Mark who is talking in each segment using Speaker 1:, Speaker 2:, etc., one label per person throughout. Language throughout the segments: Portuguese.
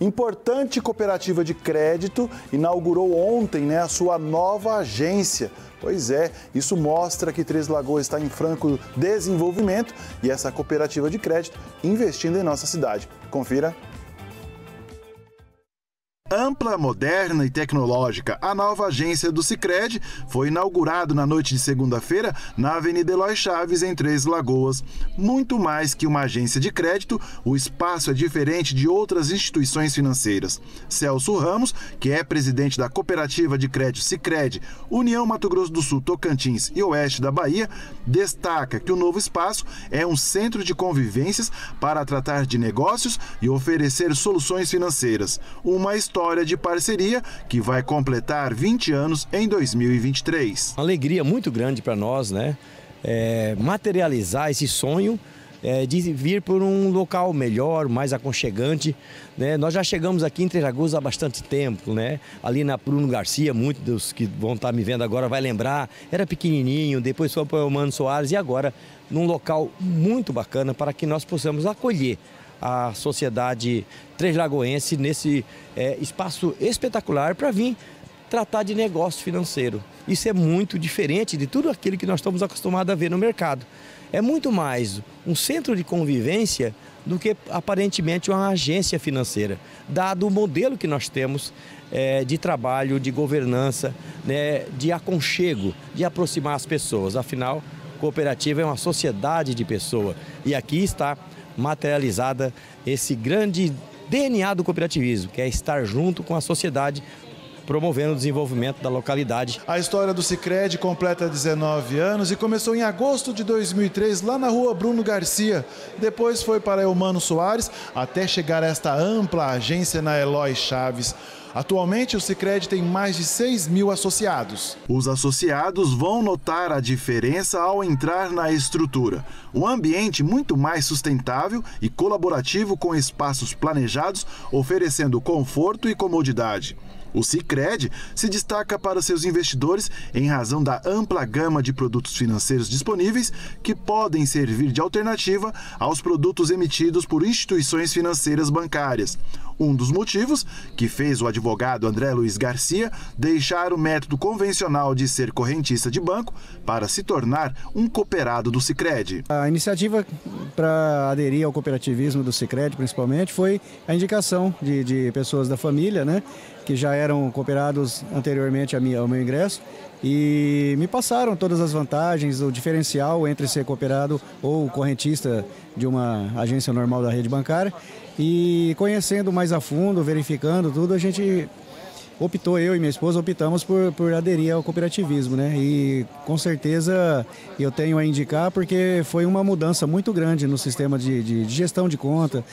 Speaker 1: Importante cooperativa de crédito inaugurou ontem né, a sua nova agência. Pois é, isso mostra que Três Lagoas está em franco desenvolvimento e essa cooperativa de crédito investindo em nossa cidade. Confira
Speaker 2: ampla, moderna e tecnológica, a nova agência do Sicredi foi inaugurado na noite de segunda-feira na Avenida Eloy Chaves, em Três Lagoas. Muito mais que uma agência de crédito, o espaço é diferente de outras instituições financeiras. Celso Ramos, que é presidente da Cooperativa de Crédito Sicredi, União Mato Grosso do Sul, Tocantins e Oeste da Bahia, destaca que o novo espaço é um centro de convivências para tratar de negócios e oferecer soluções financeiras. Uma história história de parceria que vai completar 20 anos em 2023.
Speaker 3: Uma alegria muito grande para nós, né? É, materializar esse sonho é, de vir por um local melhor, mais aconchegante. Né? Nós já chegamos aqui em Três Lagoas há bastante tempo, né? ali na Bruno Garcia, muitos dos que vão estar me vendo agora vai lembrar, era pequenininho, depois foi para o Mano Soares e agora num local muito bacana para que nós possamos acolher a sociedade treslagoense nesse é, espaço espetacular para vir tratar de negócio financeiro. Isso é muito diferente de tudo aquilo que nós estamos acostumados a ver no mercado. É muito mais um centro de convivência do que aparentemente uma agência financeira, dado o modelo que nós temos é, de trabalho, de governança, né, de aconchego, de aproximar as pessoas. Afinal, cooperativa é uma sociedade de pessoas e aqui está materializada esse grande DNA do cooperativismo, que é estar junto com a sociedade promovendo o desenvolvimento da localidade.
Speaker 1: A história do Sicredi completa 19 anos e começou em agosto de 2003 lá na rua Bruno Garcia. Depois foi para Eumano Soares até chegar a esta ampla agência na Eloy Chaves. Atualmente, o Sicredi tem mais de 6 mil associados.
Speaker 2: Os associados vão notar a diferença ao entrar na estrutura. Um ambiente muito mais sustentável e colaborativo com espaços planejados, oferecendo conforto e comodidade. O Sicredi se destaca para seus investidores em razão da ampla gama de produtos financeiros disponíveis que podem servir de alternativa aos produtos emitidos por instituições financeiras bancárias. Um dos motivos que fez o advogado André Luiz Garcia deixar o método convencional de ser correntista de banco para se tornar um cooperado do Sicredi.
Speaker 4: A iniciativa para aderir ao cooperativismo do Sicredi, principalmente, foi a indicação de, de pessoas da família, né? que já eram cooperados anteriormente ao meu ingresso e me passaram todas as vantagens, o diferencial entre ser cooperado ou correntista de uma agência normal da rede bancária. E conhecendo mais a fundo, verificando tudo, a gente optou, eu e minha esposa, optamos por, por aderir ao cooperativismo, né? E com certeza eu tenho a indicar porque foi uma mudança muito grande no sistema de, de, de gestão de conta,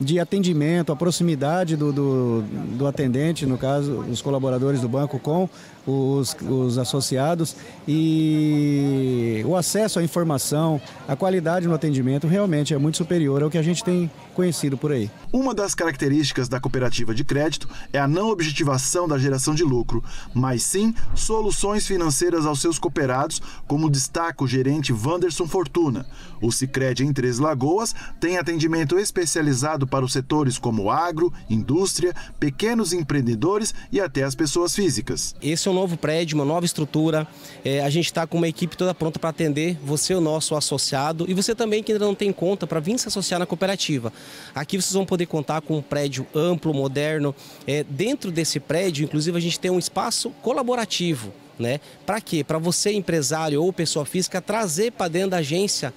Speaker 4: de atendimento, a proximidade do, do, do, atendente, no caso, os colaboradores do banco com os, os associados e o acesso à informação, a qualidade no atendimento realmente é muito superior ao que a gente tem conhecido por aí.
Speaker 2: Uma das características da cooperativa de crédito é a não objetivação da geração de lucro, mas sim soluções financeiras aos seus cooperados, como destaca o gerente Wanderson Fortuna. O Sicredi em Três Lagoas tem atendimento especializado para os setores como agro, indústria, pequenos empreendedores e até as pessoas físicas.
Speaker 5: Esse é um novo prédio, uma nova estrutura. É, a gente está com uma equipe toda pronta para atender você, o nosso associado, e você também que ainda não tem conta para vir se associar na cooperativa. Aqui vocês vão poder contar com um prédio amplo, moderno. É, dentro desse prédio, inclusive, a gente tem um espaço colaborativo. Né? Para quê? Para você, empresário ou pessoa física, trazer para dentro da agência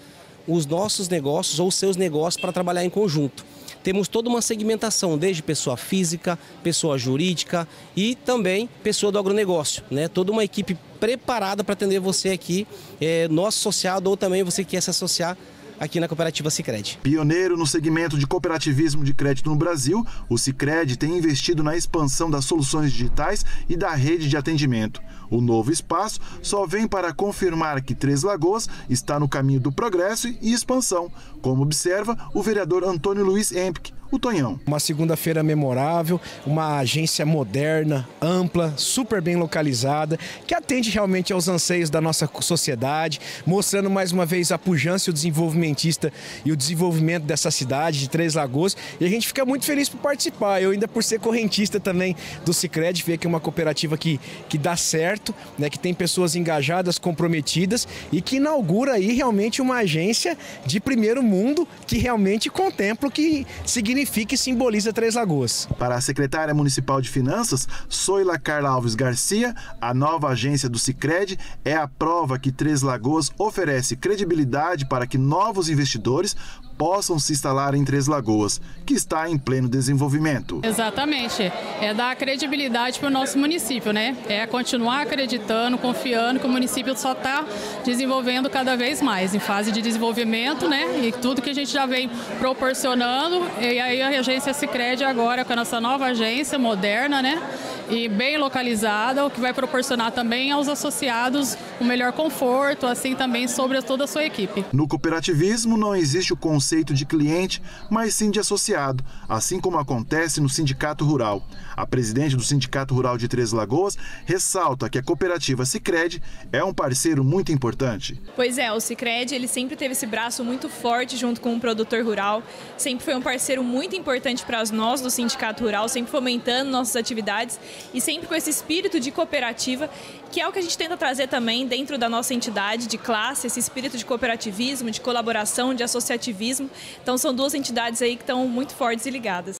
Speaker 5: os nossos negócios ou seus negócios para trabalhar em conjunto temos toda uma segmentação, desde pessoa física, pessoa jurídica e também pessoa do agronegócio. Né? Toda uma equipe preparada para atender você aqui, é, nosso associado ou também você que quer se associar aqui na cooperativa Sicredi.
Speaker 2: Pioneiro no segmento de cooperativismo de crédito no Brasil, o Sicredi tem investido na expansão das soluções digitais e da rede de atendimento. O novo espaço só vem para confirmar que Três Lagoas está no caminho do progresso e expansão, como observa o vereador Antônio Luiz Empk, o Tonhão.
Speaker 6: Uma segunda-feira memorável, uma agência moderna, ampla, super bem localizada, que atende realmente aos anseios da nossa sociedade, mostrando mais uma vez a pujança e o desenvolvimentista e o desenvolvimento dessa cidade de Três Lagoas. E a gente fica muito feliz por participar. Eu ainda por ser correntista também do Sicredi, ver que é uma cooperativa que, que dá certo, né, que tem pessoas engajadas, comprometidas e que inaugura aí realmente uma agência de primeiro mundo que realmente contempla o que significa e simboliza Três Lagoas.
Speaker 2: Para a secretária municipal de Finanças, Soila Carla Alves Garcia, a nova agência do Sicredi é a prova que Três Lagoas oferece credibilidade para que novos investidores possam se instalar em Três Lagoas, que está em pleno desenvolvimento.
Speaker 7: Exatamente. É dar credibilidade para o nosso município, né? É continuar acreditando, confiando que o município só está desenvolvendo cada vez mais, em fase de desenvolvimento, né? E tudo que a gente já vem proporcionando. E aí a agência Sicredi agora com a nossa nova agência moderna, né? E bem localizada, o que vai proporcionar também aos associados um melhor conforto, assim também sobre toda a sua equipe.
Speaker 2: No cooperativismo não existe o conceito conceito de cliente, mas sim de associado, assim como acontece no Sindicato Rural. A presidente do Sindicato Rural de Três Lagoas ressalta que a cooperativa Sicredi é um parceiro muito importante.
Speaker 8: Pois é, o Sicredi ele sempre teve esse braço muito forte junto com o produtor rural, sempre foi um parceiro muito importante para nós do Sindicato Rural, sempre fomentando nossas atividades e sempre com esse espírito de cooperativa, que é o que a gente tenta trazer também dentro da nossa entidade de classe, esse espírito de cooperativismo, de colaboração, de associativismo então são duas entidades aí que estão muito fortes e ligadas.